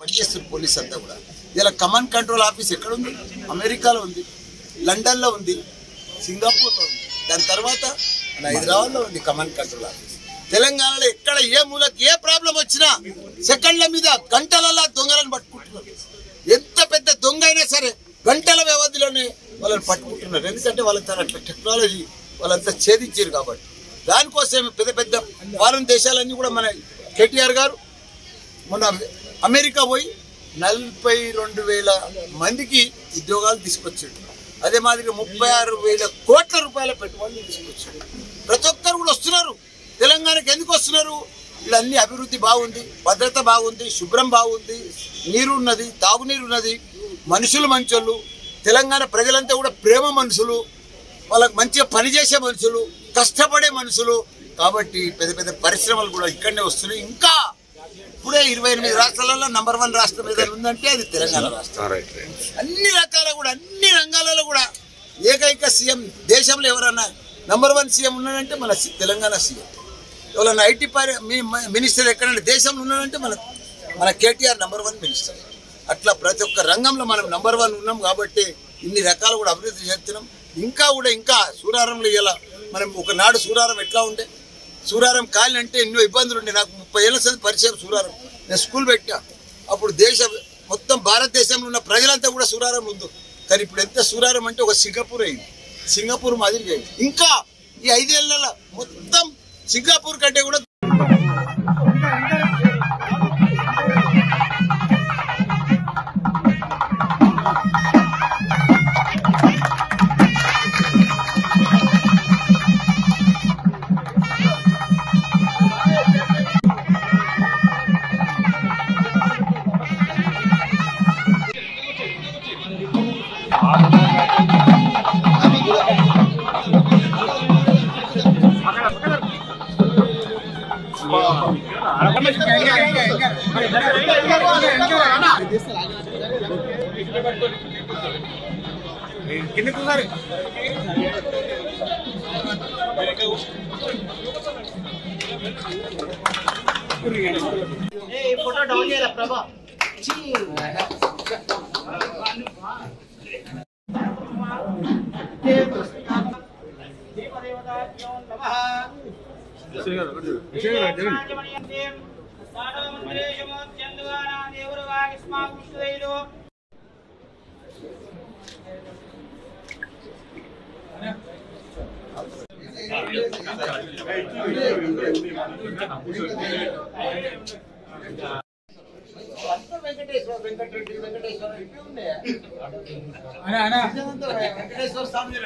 పనిచేస్తుంది పోలీస్ అంతా కూడా. ఇలా కమాండ్ కంట్రోల్ ఆఫీస్ ఎక్కడ ఉంది? అమెరికాలో ఉంది లండన్లో ఉంది సింగపూర్లో ఉంది. దాని తర్వాత మన హైదరాబాద్లో ఉంది కమాండ్ కంట్రోల్ ఆఫీస్ తెలంగాణలో ఎక్కడ ఏ మూలకి ఏ ప్రాబ్లం వచ్చినా సెకండ్ల మీద గంటలలో దొంగలను పట్టుకుంటున్నారు. ఎంత పెద్ద దొంగ అయినా సరే గంటల వ్యవధిలోనే వాళ్ళని పట్టుకుంటున్నారు. ఎందుకంటే వాళ్ళ తన టెక్నాలజీ వాళ్ళంతా ఛేదించారు కాబట్టి. దానికోసం పెద్ద పెద్ద ఫారెన్ దేశాలన్నీ కూడా మన కేటీఆర్ గారు మొన్న అమెరికా పోయి నలభై రెండు వేల మందికి ఉద్యోగాలు తీసుకొచ్చాడు. అదే మాదిరిగా ముప్పై ఆరు వేల కోట్ల రూపాయల పెట్టుబడులు తీసుకొచ్చాడు. ప్రతి ఒక్కరు కూడా వస్తున్నారు. తెలంగాణకి ఎందుకు వస్తున్నారు? వీళ్ళన్ని అన్ని అభివృద్ధి బాగుంది భద్రత బాగుంది శుభ్రం బాగుంది నీరు ఉన్నది తాగునీరు ఉన్నది మనుషులు మంచోళ్ళు తెలంగాణ ప్రజలంతా కూడా ప్రేమ మనుషులు వాళ్ళకి మంచిగా పనిచేసే మనుషులు కష్టపడే మనుషులు. కాబట్టి పెద్ద పెద్ద పరిశ్రమలు కూడా ఇక్కడనే వస్తున్నాయి. ఇంకా ఇప్పుడే ఇరవై ఎనిమిది రాష్ట్రాలలో నంబర్ వన్ రాష్ట్రం ఏదైనా ఉందంటే అది తెలంగాణ రాష్ట్రం. అన్ని రకాల కూడా అన్ని రంగాలలో కూడా ఏకైక సీఎం దేశంలో ఎవరన్నా నంబర్ వన్ సీఎం ఉన్నాడంటే మన తెలంగాణ సీఎం. ఎవరన్నా ఐటీ పరి మినిస్టర్ ఎక్కడైనా దేశంలో ఉన్నాడంటే మన మన కేటీఆర్ నంబర్ వన్ మినిస్టర్ అట్లా ప్రతి ఒక్క రంగంలో మనం నంబర్ వన్ ఉన్నాం కాబట్టి ఇన్ని రకాలు కూడా అభివృద్ధి చేస్తున్నాం. ఇంకా కూడా ఇంకా సూరారంలో ఇలా మనం ఒకనాడు సూరారం ఎట్లా ఉండే? సూరారం కాలి అంటే ఎన్నో ఇబ్బందులు ఉండే నాకు ముప్పై ఏళ్ళ సంది పరిచయం సూరారం. నేను స్కూల్ పెట్టా అప్పుడు దేశ మొత్తం భారతదేశంలో ఉన్న ప్రజలంతా కూడా సూరారం ఉంది కానీ ఇప్పుడు ఎంత సూరారం అంటే ఒక సింగపూర్ అయింది. సింగపూర్ మాదిరిగా అయింది. ఇంకా ఈ ఐదేళ్ళ మొత్తం సింగపూర్ కంటే కూడా ఏ ఫోటో డౌన్ చేయాలి ప్రభా వెంకటేశ్వర వెంకటరెడ్డి వెంకటేశ్వర వెంకటేశ్వర స్వామి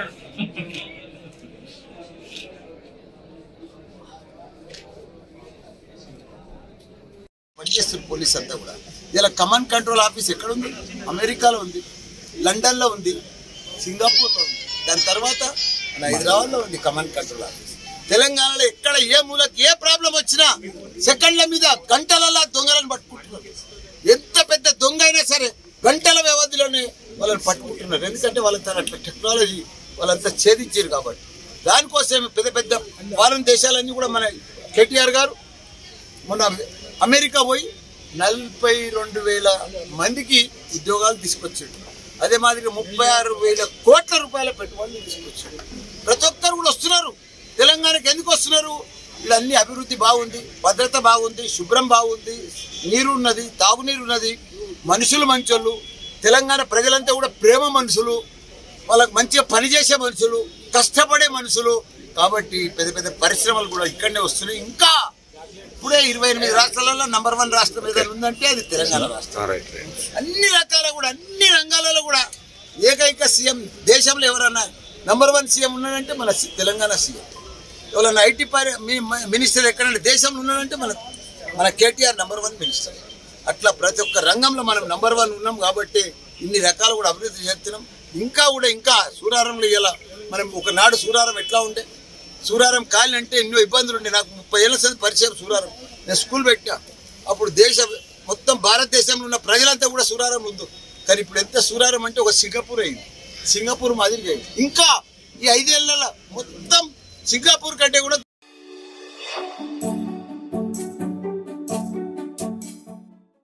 పనిచేస్తుంది పోలీస్ అంతా కూడా. ఇలా కమాండ్ కంట్రోల్ ఆఫీస్ ఎక్కడుంది? అమెరికాలో ఉంది లండన్లో ఉంది సింగపూర్లో ఉంది. దాని తర్వాత హైదరాబాద్లో ఉంది కమాండ్ కంట్రోల్ ఆఫీస్ తెలంగాణలో ఎక్కడ ఏ మూలకి ఏ ప్రాబ్లం వచ్చినా సెకండ్ల మీద గంటలలా దొంగలను పట్టుకుంటున్నారు. ఎంత పెద్ద దొంగ అయినా సరే గంటల వ్యవధిలోనే వాళ్ళని పట్టుకుంటున్నారు. ఎందుకంటే వాళ్ళకి తన టెక్నాలజీ వాళ్ళంతా ఛేదించారు కాబట్టి. దానికోసం పెద్ద పెద్ద ఫారెన్ దేశాలన్నీ కూడా మన కేటీఆర్ గారు మొన్న అమెరికా పోయి నలభై రెండు వేల మందికి ఉద్యోగాలు తీసుకొచ్చాడు. అదే మాదిరిగా ముప్పై ఆరు వేల కోట్ల రూపాయల పెట్టుబడులు తీసుకొచ్చాడు. ప్రతి ఒక్కరు కూడా వస్తున్నారు. తెలంగాణకి ఎందుకు వస్తున్నారు? అన్ని అభివృద్ధి బాగుంది భద్రత బాగుంది శుభ్రం బాగుంది నీరు ఉన్నది తాగునీరు ఉన్నది మనుషులు మంచోళ్ళు తెలంగాణ ప్రజలంతా కూడా ప్రేమ మనుషులు వాళ్ళకి మంచిగా పనిచేసే మనుషులు కష్టపడే మనుషులు. కాబట్టి పెద్ద పెద్ద పరిశ్రమలు కూడా ఇక్కడనే వస్తున్నాయి. ఇంకా ఇప్పుడే ఇరవై ఎనిమిది రాష్ట్రాలలో నంబర్ వన్ రాష్ట్రం ఏదైనా ఉందంటే అది తెలంగాణ రాష్ట్రం. అన్ని రకాల కూడా అన్ని రంగాలలో కూడా ఏకైక సీఎం దేశంలో ఎవరన్నా నంబర్ వన్ సీఎం ఉన్నాడంటే మన తెలంగాణ సీఎం. ఎవరైనా ఐటీ పరి మీ మినిస్టర్ ఎక్కడంటే దేశంలో ఉన్నాడంటే మన మన కేటీఆర్ నెంబర్ వన్ మినిస్టర్. అట్లా ప్రతి ఒక్క రంగంలో మనం నెంబర్ వన్ ఉన్నాం కాబట్టి ఇన్ని రకాలు కూడా అభివృద్ధి చేస్తున్నాం. ఇంకా కూడా ఇంకా సూరారంలో ఇలా మనం ఒకనాడు సూరారం ఎట్లా ఉండే? సూరారం ఖాళీ అంటే ఎన్నో ఇబ్బందులు ఉండే. నాకు ముప్పై ఏళ్ళ సంది పరిచయం సూరారం. నేను స్కూల్ పెట్టా అప్పుడు దేశ మొత్తం భారతదేశంలో ఉన్న ప్రజలంతా కూడా సూరారం ఉంది కానీ ఇప్పుడు ఎంత సూరారం అంటే ఒక సింగపూర్ అయింది. సింగపూర్ మాదిరిగా అయింది. ఇంకా ఈ ఐదేళ్ళ మొత్తం సింగపూర్ కంటే కూడా